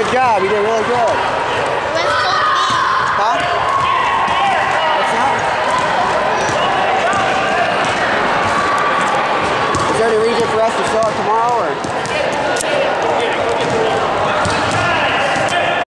Good job. You did really good. Huh? What's there any reason for us to show up tomorrow?